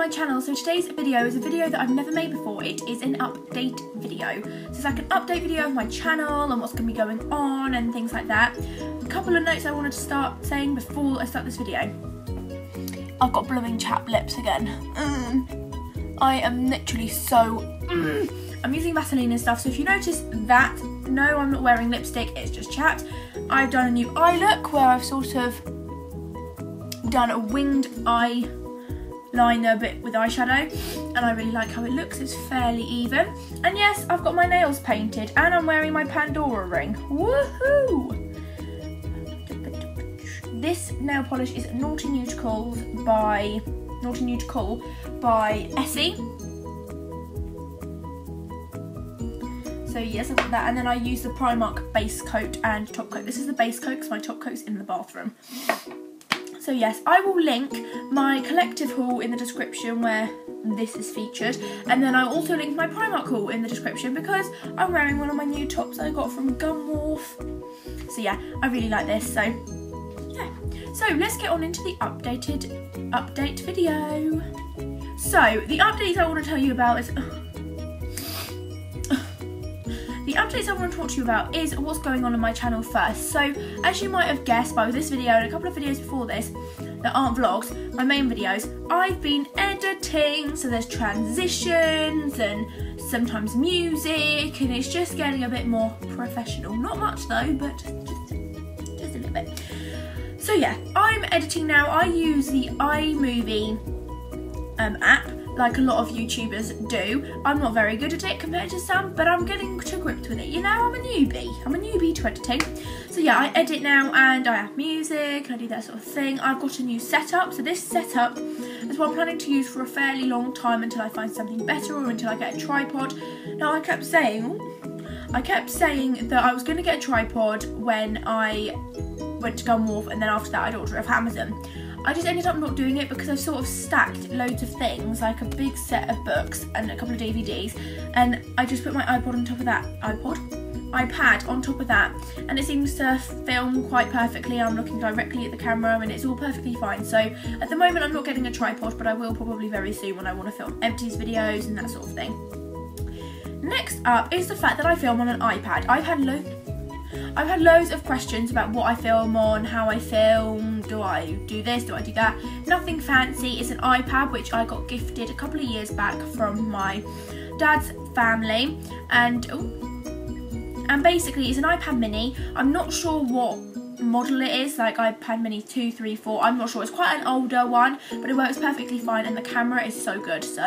my channel. So today's video is a video that I've never made before. It is an update video. So it's like an update video of my channel and what's going to be going on and things like that. A couple of notes I wanted to start saying before I start this video. I've got blooming chap lips again. Mm. I am literally so... Mm. I'm using Vaseline and stuff, so if you notice that, no, I'm not wearing lipstick, it's just chapped. I've done a new eye look where I've sort of done a winged eye liner bit with eyeshadow and I really like how it looks, it's fairly even. And yes, I've got my nails painted and I'm wearing my Pandora ring. Woohoo! This nail polish is Naughty Nauticals by Naughty Nautical by Essie. So yes, I've got that. And then I use the Primark base coat and top coat. This is the base coat because my top coat's in the bathroom. So yes, I will link my collective haul in the description where this is featured. And then I'll also link my Primark haul in the description because I'm wearing one of my new tops I got from Gunwharf. So yeah, I really like this. So yeah. So let's get on into the updated update video. So the updates I want to tell you about is... The updates I want to talk to you about is what's going on on my channel first. So, as you might have guessed by this video and a couple of videos before this that aren't vlogs, my main videos, I've been editing, so there's transitions and sometimes music, and it's just getting a bit more professional. Not much though, but just, just a little bit. So yeah, I'm editing now. I use the iMovie um, app like a lot of YouTubers do. I'm not very good at it compared to some, but I'm getting to grips with it. You know, I'm a newbie. I'm a newbie to editing. So yeah, I edit now and I have music, I do that sort of thing. I've got a new setup. So this setup is what I'm planning to use for a fairly long time until I find something better or until I get a tripod. Now I kept saying, I kept saying that I was going to get a tripod when I went to Gunwharf and then after that I'd order it off Amazon. I just ended up not doing it because I sort of stacked loads of things, like a big set of books and a couple of DVDs, and I just put my iPod on top of that. iPod? iPad on top of that. And it seems to film quite perfectly. I'm looking directly at the camera and it's all perfectly fine. So at the moment I'm not getting a tripod but I will probably very soon when I want to film empties videos and that sort of thing. Next up is the fact that I film on an iPad. I've had loads I've had loads of questions about what I film on, how I film, do I do this, do I do that. Nothing fancy, it's an iPad which I got gifted a couple of years back from my dad's family and oh, and basically it's an iPad mini. I'm not sure what model it is, like iPad mini 2, 3, 4, I'm not sure. It's quite an older one, but it works perfectly fine and the camera is so good. So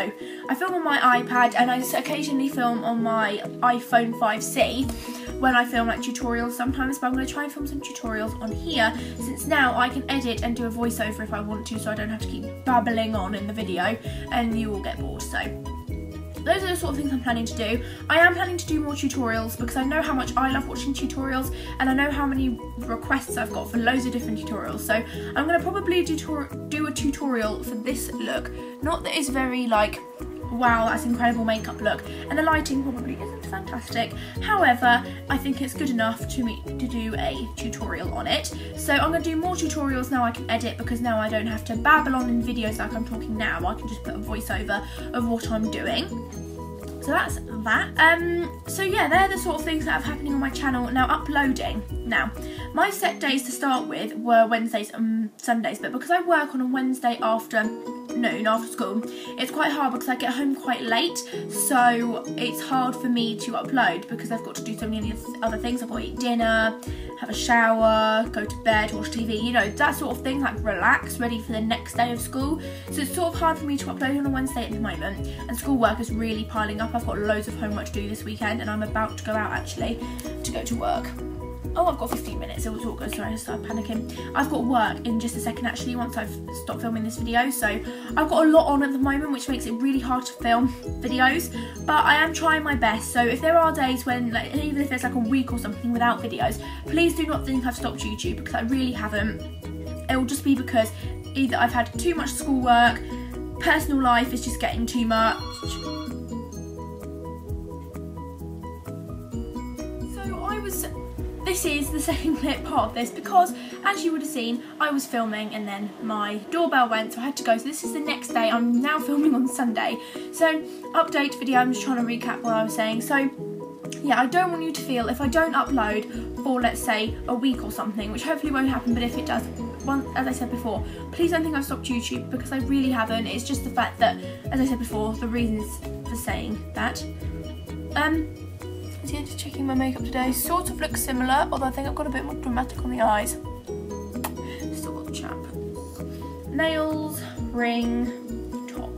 I film on my iPad and I occasionally film on my iPhone 5C when I film like tutorials sometimes, but I'm going to try and film some tutorials on here since now I can edit and do a voiceover if I want to so I don't have to keep babbling on in the video and you will get bored. So those are the sort of things I'm planning to do. I am planning to do more tutorials because I know how much I love watching tutorials and I know how many requests I've got for loads of different tutorials. So I'm going to probably do, do a tutorial for this look. Not that it's very like, wow, that's incredible makeup look. And the lighting probably isn't fantastic. However, I think it's good enough to me to do a tutorial on it. So I'm to do more tutorials now I can edit because now I don't have to babble on in videos like I'm talking now. I can just put a voiceover of what I'm doing. So that's that. Um, so yeah, they're the sort of things that are happening on my channel. Now uploading. Now, my set days to start with were Wednesdays and Sundays, but because I work on a Wednesday afternoon after school, it's quite hard because I get home quite late. So it's hard for me to upload because I've got to do so many other things. I've got to eat dinner, have a shower, go to bed, watch TV, you know, that sort of thing, like relax, ready for the next day of school. So it's sort of hard for me to upload on a Wednesday at the moment, and schoolwork is really piling up. I've got loads of homework to do this weekend, and I'm about to go out actually to go to work. Oh, I've got 15 minutes, it was good, sorry, I started panicking. I've got work in just a second actually, once I've stopped filming this video, so I've got a lot on at the moment, which makes it really hard to film videos, but I am trying my best, so if there are days when, like, even if it's like a week or something without videos, please do not think I've stopped YouTube, because I really haven't. It will just be because either I've had too much schoolwork, personal life is just getting too much, this is the second clip part of this because as you would have seen I was filming and then my doorbell went so I had to go so this is the next day I'm now filming on Sunday so update video I'm just trying to recap what I was saying so yeah I don't want you to feel if I don't upload for let's say a week or something which hopefully won't happen but if it does one, as I said before, please don't think I've stopped YouTube because I really haven't. It's just the fact that, as I said before, the reasons for saying that. Um, yeah, just checking my makeup today. Sort of looks similar, although I think I've got a bit more dramatic on the eyes. Still got the chap. Nails, ring, top,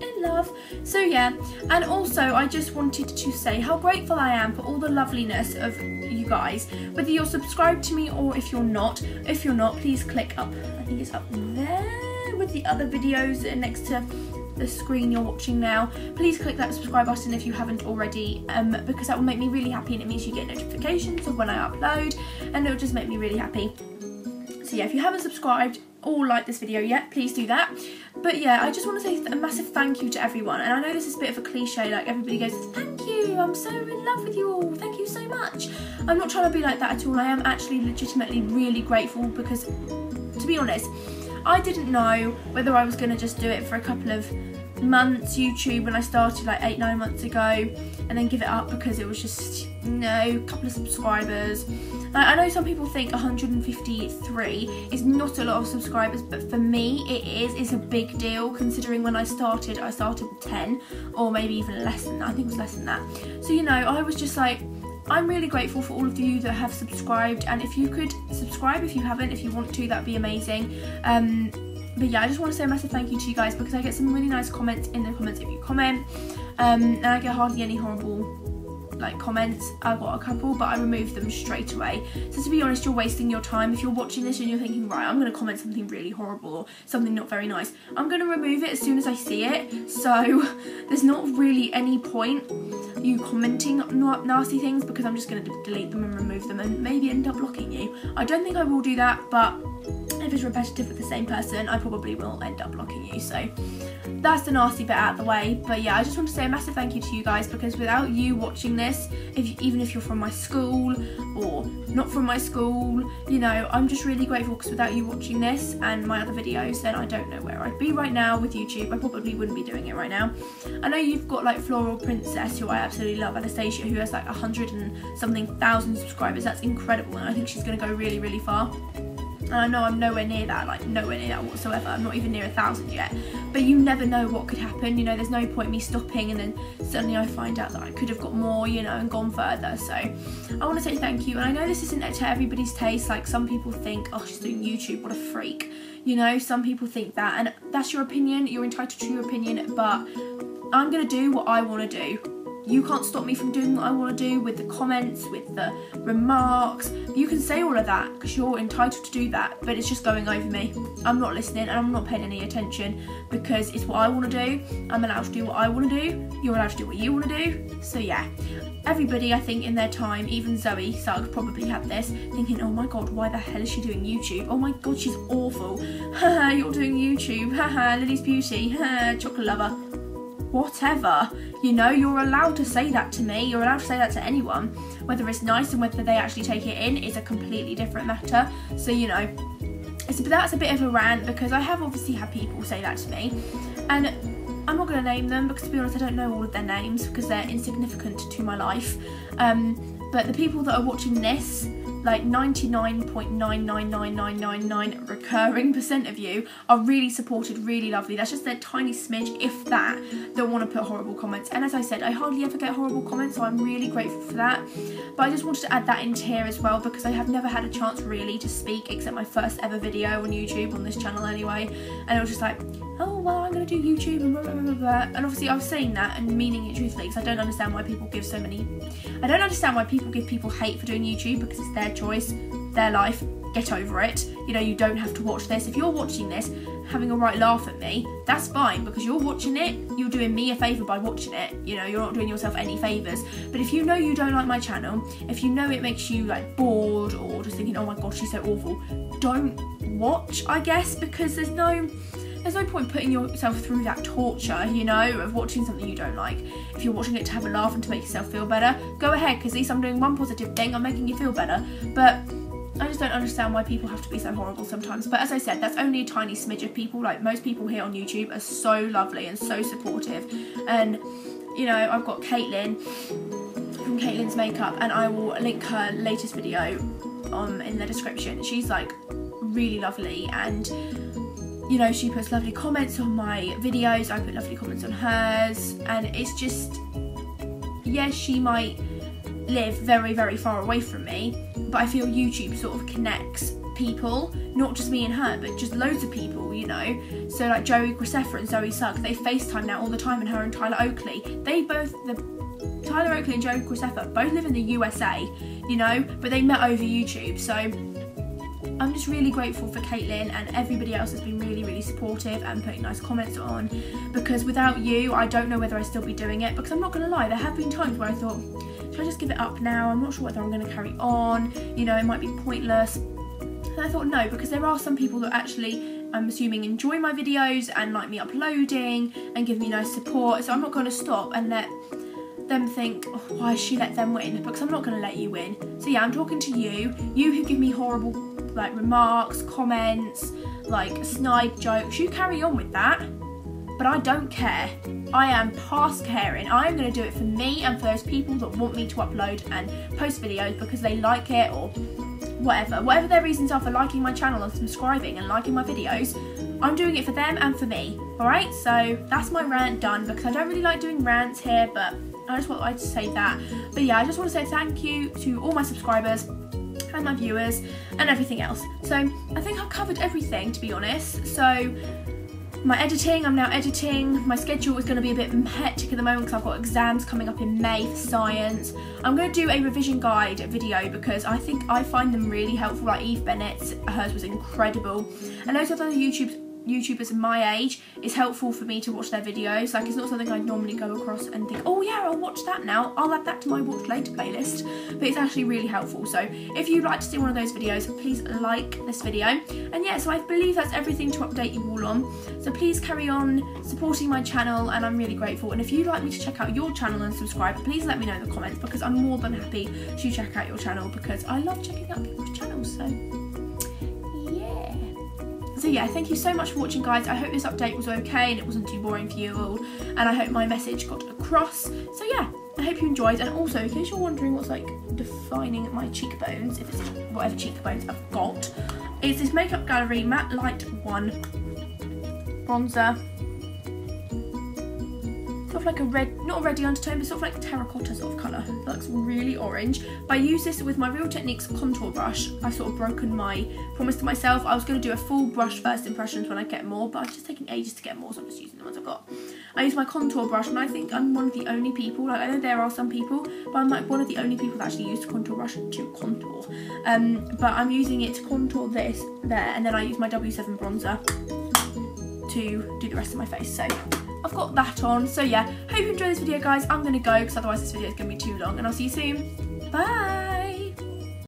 in love. So yeah, and also I just wanted to say how grateful I am for all the loveliness of you guys. Whether you're subscribed to me or if you're not. If you're not, please click up. I think it's up there with the other videos next to the screen you're watching now, please click that subscribe button if you haven't already um, because that will make me really happy and it means you get notifications of when I upload and it will just make me really happy. So yeah, if you haven't subscribed or liked this video yet, please do that. But yeah, I just want to say a massive thank you to everyone. And I know this is a bit of a cliche, like everybody goes, thank you, I'm so in love with you all, thank you so much. I'm not trying to be like that at all. I am actually legitimately really grateful because, to be honest, I didn't know whether I was going to just do it for a couple of months YouTube when I started like eight nine months ago and then give it up because it was just you know couple of subscribers. I know some people think 153 is not a lot of subscribers but for me it is. It's a big deal considering when I started I started with 10 or maybe even less than that. I think it was less than that. So you know I was just like I'm really grateful for all of you that have subscribed and if you could subscribe if you haven't if you want to that'd be amazing um, but yeah, I just want to say a massive thank you to you guys because I get some really nice comments in the comments if you comment. Um, and I get hardly any horrible like comments. I got a couple, but I removed them straight away. So to be honest, you're wasting your time. If you're watching this and you're thinking, right, I'm going to comment something really horrible or something not very nice, I'm going to remove it as soon as I see it. So there's not really any point you commenting nasty things because I'm just going to delete them and remove them and maybe end up blocking you. I don't think I will do that, but if it's repetitive with the same person, I probably will end up blocking you. So that's the nasty bit out of the way. But yeah, I just want to say a massive thank you to you guys because without you watching this, if you, even if you're from my school or not from my school, you know, I'm just really grateful because without you watching this and my other videos, then I don't know where I'd be right now with YouTube. I probably wouldn't be doing it right now. I know you've got like Floral Princess, who I absolutely love, Anastasia, who has like a hundred and something thousand subscribers. That's incredible, and I think she's going to go really, really far and I know I'm nowhere near that, like nowhere near that whatsoever. I'm not even near a thousand yet. But you never know what could happen. You know, there's no point me stopping and then suddenly I find out that I could have got more, you know, and gone further. So I want to say thank you. And I know this isn't to everybody's taste. Like some people think, oh, she's doing YouTube, what a freak. You know, some people think that, and that's your opinion. You're entitled to your opinion, but I'm gonna do what I want to do you can't stop me from doing what I want to do with the comments, with the remarks. You can say all of that because you're entitled to do that, but it's just going over me. I'm not listening and I'm not paying any attention because it's what I want to do. I'm allowed to do what I want to do. You're allowed to do what you want to do. So yeah, everybody I think in their time, even Zoe Sugg probably had this, thinking, oh my god, why the hell is she doing YouTube? Oh my god, she's awful. Haha, you're doing YouTube. Haha, Lily's Beauty. Haha, chocolate lover whatever. You know, you're allowed to say that to me, you're allowed to say that to anyone. Whether it's nice and whether they actually take it in is a completely different matter. So, you know, it's, but that's a bit of a rant because I have obviously had people say that to me. And I'm not going to name them because, to be honest, I don't know all of their names because they're insignificant to my life. Um, but the people that are watching this, like 99.999999 recurring percent of you are really supported, really lovely. That's just a tiny smidge, if that, that want to put horrible comments. And as I said, I hardly ever get horrible comments, so I'm really grateful for that. But I just wanted to add that into here as well because I have never had a chance really to speak except my first ever video on YouTube on this channel anyway. And it was just like, oh well, I'm gonna do YouTube and blah blah blah blah. And obviously I was saying that and meaning it truthfully because I don't understand why people give so many. I don't understand why people give people hate for doing YouTube because it's their choice, their life. Get over it. You know, you don't have to watch this. If you're watching this, having a right laugh at me, that's fine because you're watching it, you're doing me a favour by watching it. You know, you're not doing yourself any favours. But if you know you don't like my channel, if you know it makes you like bored or just thinking, oh my god, she's so awful, don't watch, I guess, because there's no there's no point putting yourself through that torture, you know, of watching something you don't like. If you're watching it to have a laugh and to make yourself feel better, go ahead, because at least I'm doing one positive thing, I'm making you feel better. But I just don't understand why people have to be so horrible sometimes. But as I said, that's only a tiny smidge of people. Like most people here on YouTube are so lovely and so supportive. And you know, I've got Caitlin from Caitlin's Makeup, and I will link her latest video um in the description. She's like really lovely and you know she puts lovely comments on my videos I put lovely comments on hers and it's just yes she might live very very far away from me but I feel YouTube sort of connects people not just me and her but just loads of people you know? So like Joey Graceffa and Zoe Sugg they FaceTime now all the time and her and Tyler Oakley they both the Tyler Oakley and Joey Graceffa both live in the USA you know? But they met over YouTube so I'm just really grateful for Caitlin and everybody else has been really, really supportive and putting nice comments on because without you, I don't know whether I'd still be doing it because I'm not going to lie, there have been times where I thought, should I just give it up now? I'm not sure whether I'm going to carry on, you know, it might be pointless. And I thought, no, because there are some people that actually I'm assuming enjoy my videos and like me uploading and give me nice support. So I'm not going to stop and let them think, oh, why she let them win? Because I'm not going to let you win. So yeah, I'm talking to you, you who give me horrible like remarks, comments, like snide jokes. You carry on with that, but I don't care. I am past caring. I am going to do it for me and for those people that want me to upload and post videos because they like it or whatever. Whatever their reasons are for liking my channel and subscribing and liking my videos, I'm doing it for them and for me. Alright, so that's my rant done because I don't really like doing rants here, but I just wanted to say that. But yeah, I just want to say thank you to all my subscribers and my viewers and everything else. So I think I've covered everything to be honest. So my editing, I'm now editing. My schedule is going to be a bit hectic at the moment because I've got exams coming up in May for science. I'm going to do a revision guide video because I think I find them really helpful. Like Eve Bennett's, hers was incredible. And loads of other YouTube's YouTubers my age, it's helpful for me to watch their videos. Like it's not something I'd normally go across and think, oh yeah, I'll watch that now. I'll add that to my watch later playlist. But it's actually really helpful. So if you'd like to see one of those videos, please like this video. And yeah, so I believe that's everything to update you all on. So please carry on supporting my channel and I'm really grateful. And if you'd like me to check out your channel and subscribe, please let me know in the comments because I'm more than happy to check out your channel because I love checking out people's channels. So so yeah, thank you so much for watching guys. I hope this update was okay and it wasn't too boring for you all. And I hope my message got across. So yeah, I hope you enjoyed. And also, in case you're wondering what's like defining my cheekbones, if it's whatever cheekbones I've got, it's this Makeup Gallery Matte Light 1 bronzer sort of like a red, not a reddy undertone, but sort of like terracotta sort of colour. Looks really orange. But I use this with my Real Techniques contour brush. I've sort of broken my promise to myself. I was going to do a full brush first impressions when I get more, but I'm just taking ages to get more, so I'm just using the ones I've got. I use my contour brush, and I think I'm one of the only people, like I know there are some people, but I'm like one of the only people that actually use contour brush to contour. Um, but I'm using it to contour this there, and then I use my W7 bronzer to do the rest of my face. So I've got that on. So yeah, hope you enjoy this video guys. I'm going to go because otherwise this video is going to be too long and I'll see you soon. Bye!